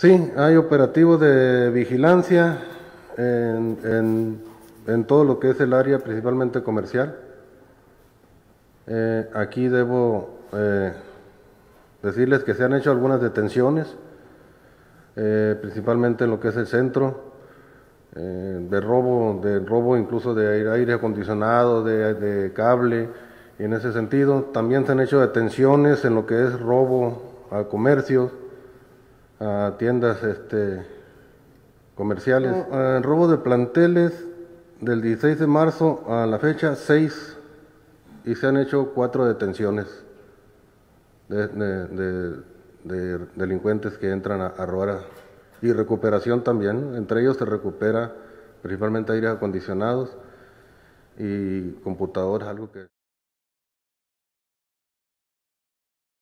Sí, hay operativos de vigilancia en, en- todo lo que es el área principalmente comercial. Eh, aquí debo eh, decirles que se han hecho algunas detenciones, eh, principalmente en lo que es el centro, de robo, de robo incluso de aire, aire acondicionado, de, de cable, y en ese sentido. También se han hecho detenciones en lo que es robo a comercios, a tiendas este, comerciales. Eh, robo de planteles del 16 de marzo a la fecha, 6, y se han hecho cuatro detenciones de, de- de- de delincuentes que entran a, a robar. y recuperación también, entre ellos se recupera principalmente aire acondicionados y computadoras, algo que...